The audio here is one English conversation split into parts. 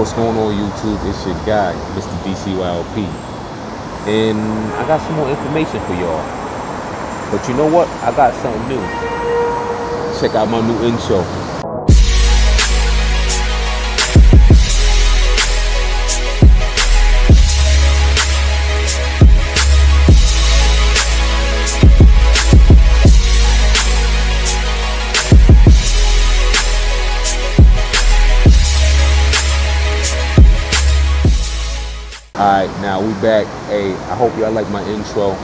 What's going on YouTube? It's your guy, Mr. DCYOP. And I got some more information for y'all. But you know what? I got something new. Check out my new intro. Alright, now we back. Hey, I hope y'all like my intro.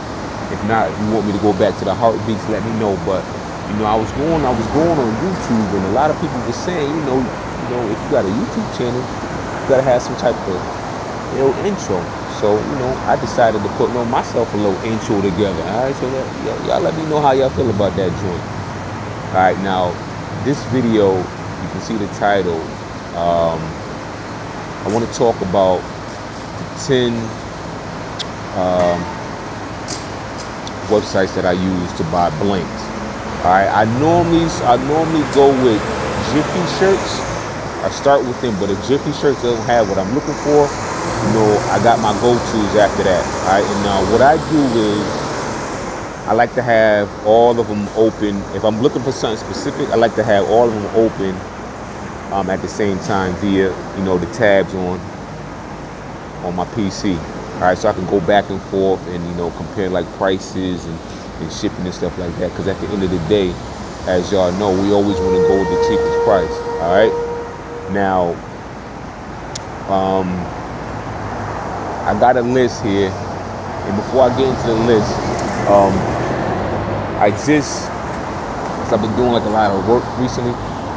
If not, if you want me to go back to the heartbeats, let me know. But you know, I was going, I was going on YouTube, and a lot of people were saying, you know, you know, if you got a YouTube channel, you gotta have some type of know intro. So you know, I decided to put on myself a little intro together. All right, so y'all, y'all let me know how y'all feel about that joint. All right, now this video, you can see the title. Um, I want to talk about 10 um, websites that I use to buy blanks. All right, I normally I normally go with Jiffy shirts. I start with them, but if Jiffy shirts doesn't have what I'm looking for, you know, I got my go-tos after that. All right, and now what I do is I like to have all of them open. If I'm looking for something specific, I like to have all of them open um, at the same time via, you know, the tabs on on my PC. All right, so I can go back and forth and you know compare like prices and, and shipping and stuff like that. Because at the end of the day, as y'all know, we always want to go with the cheapest price. All right. Now, um, I got a list here, and before I get into the list, um, I just, cause I've been doing like a lot of work recently.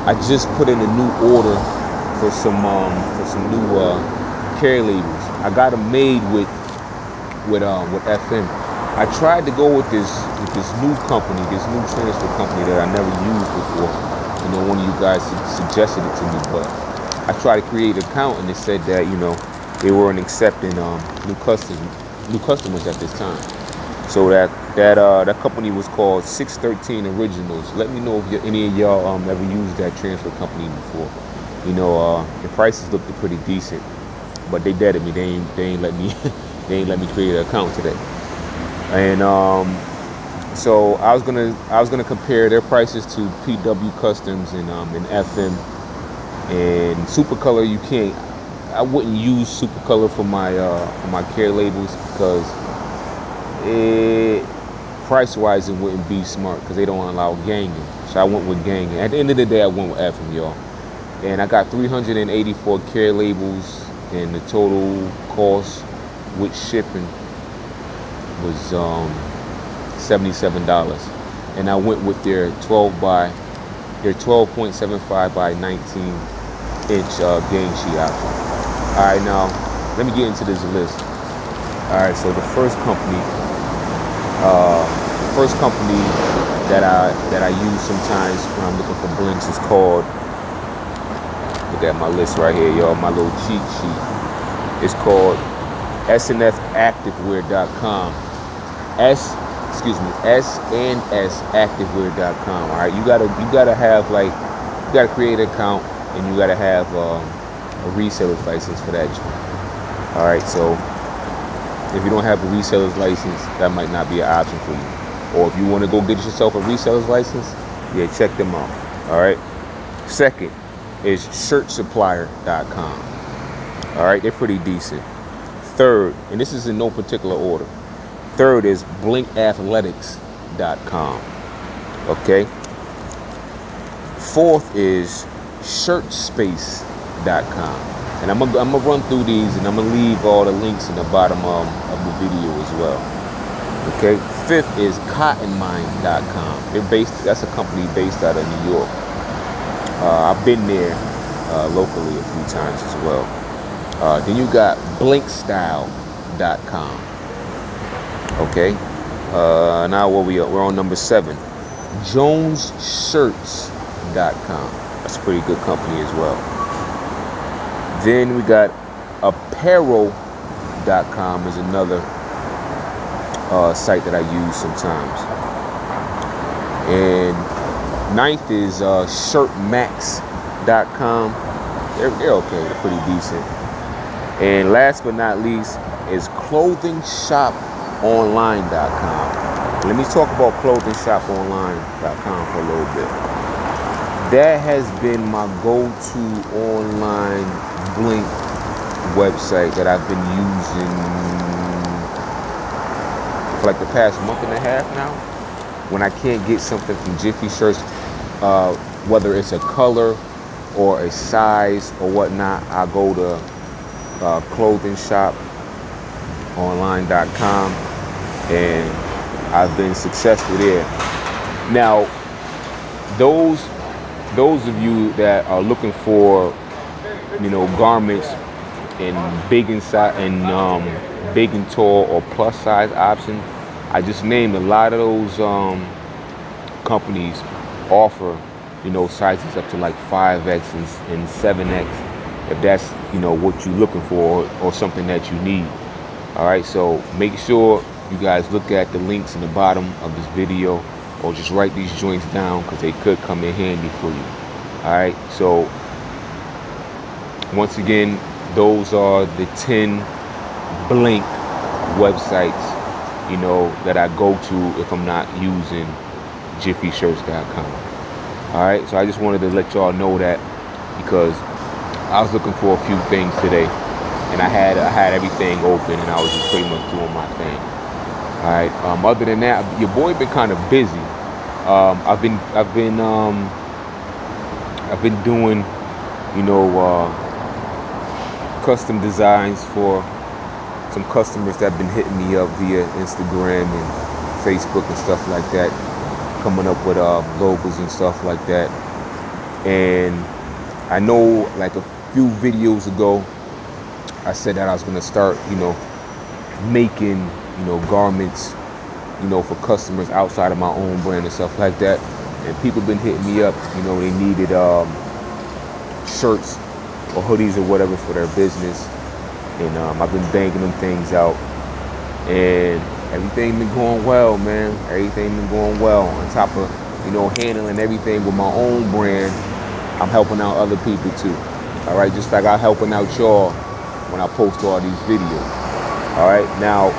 I just put in a new order for some um, for some new uh, care labels. I got them made with with um, with FM. I tried to go with this with this new company, this new transfer company that I never used before. You know, one of you guys suggested it to me, but I tried to create an account and it said that you know they weren't accepting um, new customers new customers at this time. So that that uh, that company was called 613 Originals. Let me know if any of y'all um, ever used that transfer company before. You know, uh, the prices looked pretty decent but they deaded me. They ain't they ain't let me they ain't let me create an account today. And um, so I was gonna I was gonna compare their prices to PW Customs and um, and FM and Supacolor. You can't. I wouldn't use Supacolor for my uh, for my care labels because it price wise it wouldn't be smart because they don't allow ganging. So I went with ganging. At the end of the day, I went with FM, y'all. And I got 384 care labels and the total cost with shipping was um, $77 and I went with their 12 by their 12.75 by 19 inch uh, gang sheet option all right now let me get into this list. All right so the first company uh, the first company that I that I use sometimes when I'm looking for blanks is called Look at my list right here, y'all. My little cheat sheet. It's called snfactivewear.com. S, excuse me, snsactivewear.com. All right, you gotta you gotta have like you gotta create an account and you gotta have um, a reseller's license for that. All right, so if you don't have a reseller's license, that might not be an option for you. Or if you want to go get yourself a reseller's license, yeah, check them out. All right. Second, is shirtsupplier.com. All right, they're pretty decent. Third, and this is in no particular order. Third is blankathletics.com. Okay. Fourth is shirtspace.com. And I'm gonna, I'm run through these and I'm gonna leave all the links in the bottom of, of the video as well. Okay. Fifth is cottonmine.com. They're based, that's a company based out of New York. Uh, I've been there uh, locally a few times as well. Uh, then you got blankstyle.com. Okay. Uh, now where we are, we're on number seven. JonesShirts.com. That's a pretty good company as well. Then we got apparel.com is another uh, site that I use sometimes. And ninth is uh, shirtmax.com they're, they're okay. They're pretty decent. And last but not least is clothingshoponline.com. Let me talk about clothingshoponline.com for a little bit. That has been my go-to online blank website that I've been using for like the past month and a half now. When I can't get something from Jiffy Shirts, uh, whether it's a color or a size or whatnot, I go to uh, clothingshoponline.com and I've been successful there. Now, those those of you that are looking for, you know, garments in big and size and um, big and tall or plus size option, I just named a lot of those um, companies offer, you know, sizes up to like 5X and, and 7X if that's, you know, what you're looking for or, or something that you need. All right, so make sure you guys look at the links in the bottom of this video or just write these joints down because they could come in handy for you. All right, so once again, those are the 10 blank websites you know, that I go to if I'm not using jiffyshirts.com. All right, so I just wanted to let y'all know that because I was looking for a few things today, and I had I had everything open, and I was just pretty much doing my thing. All right. Um, other than that, your boy been kind of busy. Um, I've been I've been um, I've been doing, you know, uh, custom designs for some customers that have been hitting me up via Instagram and Facebook and stuff like that, coming up with uh, logos and stuff like that. And I know like a few videos ago, I said that I was gonna start, you know, making, you know, garments, you know, for customers outside of my own brand and stuff like that. And people been hitting me up, you know, they needed um, shirts or hoodies or whatever for their business and um, I've been banging them things out, and everything been going well, man. Everything been going well. On top of you know handling everything with my own brand, I'm helping out other people too. All right, just like I'm helping out y'all when I post all these videos. All right, now.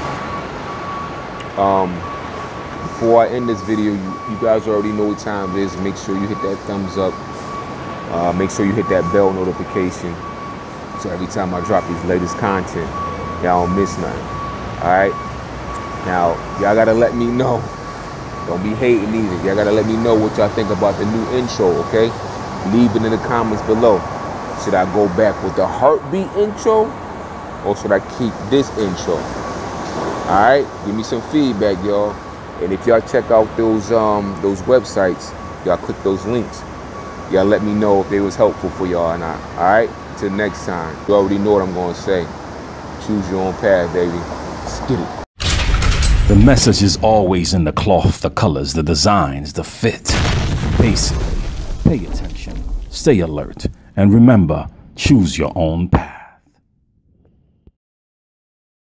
Um, before I end this video, you, you guys already know what time it is. Make sure you hit that thumbs up. Uh, make sure you hit that bell notification so every time I drop these latest content, y'all don't miss nothing. Alright? Now, y'all gotta let me know. Don't be hating either. Y'all gotta let me know what y'all think about the new intro, okay? Leave it in the comments below. Should I go back with the heartbeat intro? Or should I keep this intro? Alright? Give me some feedback, y'all. And if y'all check out those um those websites, y'all click those links. Y'all let me know if it was helpful for y'all or not. Alright? Till next time, you already know what I'm to say. Choose your own path, baby. Get it. The message is always in the cloth, the colors, the designs, the fit. Basically, pay attention, stay alert, and remember, choose your own path.